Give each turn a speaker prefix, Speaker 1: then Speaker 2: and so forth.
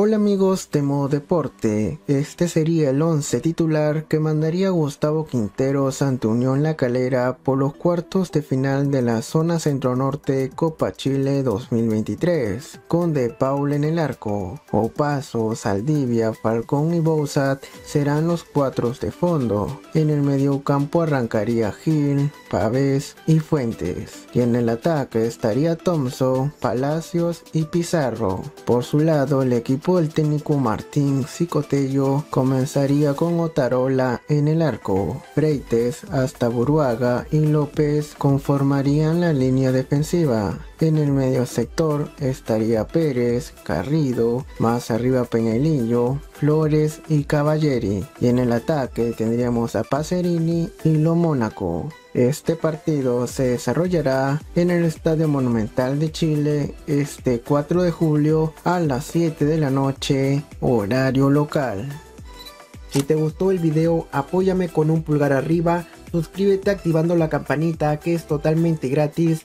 Speaker 1: Hola amigos de Modo Deporte, este sería el 11 titular que mandaría Gustavo Quinteros ante Unión La Calera por los cuartos de final de la zona centro-norte Copa Chile 2023, con De Paul en el arco, Opaso, Saldivia, Falcón y Bouzat serán los cuatro de fondo, en el medio campo arrancaría Gil, Pavés y Fuentes, y en el ataque estaría Thompson, Palacios y Pizarro. Por su lado el equipo el técnico Martín Cicotello comenzaría con Otarola en el arco. Freites hasta Buruaga y López conformarían la línea defensiva. En el medio sector estaría Pérez, Carrido, más arriba Peñalillo, Flores y Cavalleri. Y en el ataque tendríamos a Pacerini y Lo Mónaco. Este partido se desarrollará en el Estadio Monumental de Chile este 4 de julio a las 7 de la noche, horario local.
Speaker 2: Si te gustó el video, apóyame con un pulgar arriba, suscríbete activando la campanita que es totalmente gratis